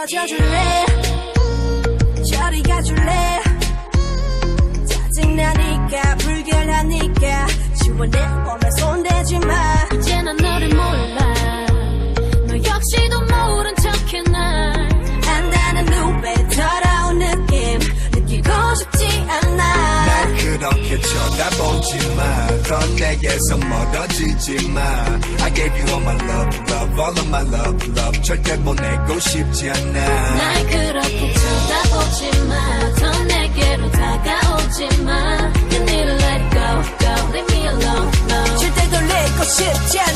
떨어져 줄래? 저리 가줄래? 짜증나니까 불결하니까 지원해 오늘 손대지 마. 이제 난 그렇게 쳐다보지 마. 더 내게서 멀어지지 마. I gave you all my love, love, all of my love, love. 절대 보내고 싶지 않아. 날 그렇게 쳐다보지 마더 내게로 다가오지 마 You need to let it go, go, leave me alone, alone 절대 돌리고 싶지 않아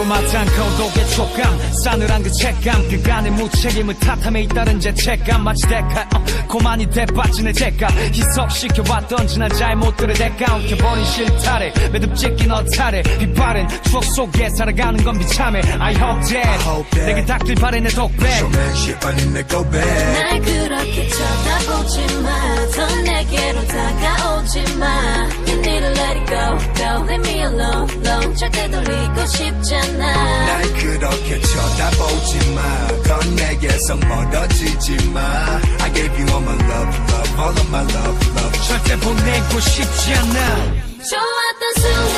Recall 피부로 맞지 않고 독의 촉감 싸늘한 그 책감 그간의 무책임을 탓함에 잇따른 죄책감. 마치 대가 어, 고만이 대빠진 죄가 희석시켜봤던 지난 잘못들의 대가. 엉켜버린 실타래 매듭 찢긴 너타래. 빛바랜 추억 속에 살아가는 건 비참해. I hope that, hope that 내게 닥칠 바래 내 독백. 쇼맨십 아닌 내 고백. 날 그렇게 쳐다보지 마더 내게로 다가오지 마. You need to let it go, go Leave me alone, alone 절대 돌리고 싶지 않아 날 그렇게 쳐다보지 마. 더 내게서 멀어지지 마. I gave you all my love, love, all of my love, love. 절대 보내고 싶지 않아 좋았던 순간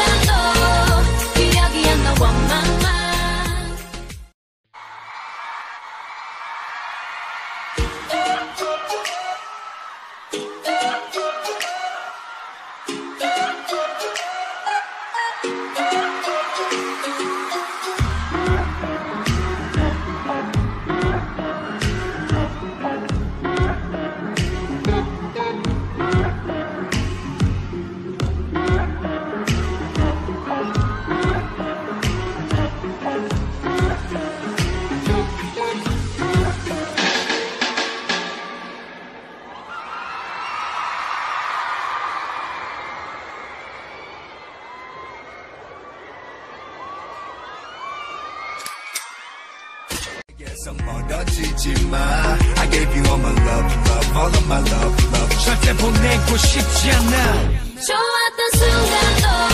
내게서 멀어지지 마. I gave you all my love, love, all of my love, love. 절대 보내고 싶지 않아 좋았던 순간도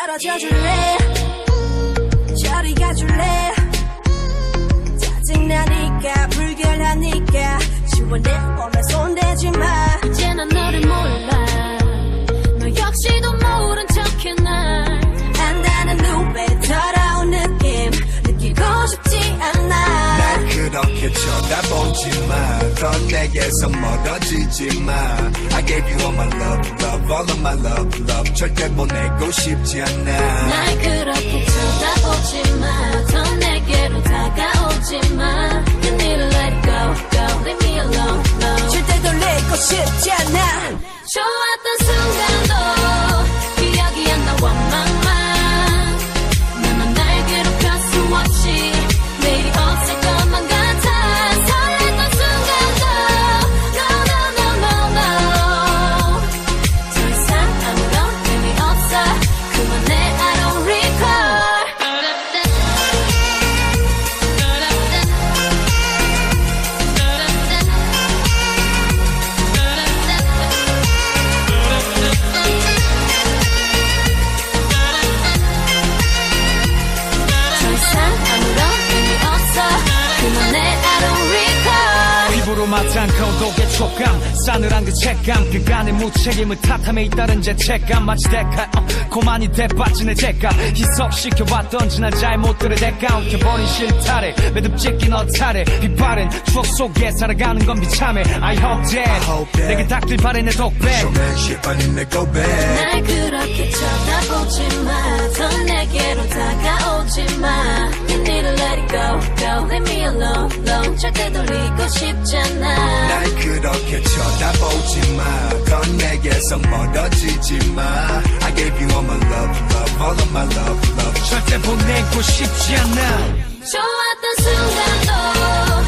떨어져 줄래? 저리 가줄래? 짜증나니까 불결하니까. 지원해 오늘 손대지 마. 이제 난 너를 몰라 이렇게 쳐다보지 마더 내게서 멀어지지 마 I gave you all my love, love, all of my love, love 절대 보내고 싶지 않아 날 그렇게 쳐다보지 마더 내게로 다가오지 마 You need to let go, go, leave me alone, no 절대 돌리고 싶지 않아 고 독의 촉감 싸늘한 그 책감 그간의 무책임을 탓함에 잇따른 죄책감 마치 대가 어, 고만이 대빠지는 대가 희석시켜왔던 지난 잘못들의 대가 엉켜버린 실타래 매듭 찢긴 어타래 빛바랜 추억 속에 살아가는 건 비참해 I hope that, hope that. 내게 닥칠 바래 내 독백 아닌 내 고백 날 그렇게 쳐다보지 마. 더 내게로 다가오지 마. You need to let it go, go. Leave me alone, alone. 절대 돌리고 싶잖 내게서 멀어지지 마 I gave you all my love, love, all of my love, love 절대 보내고 싶지 않아 좋았던 순간도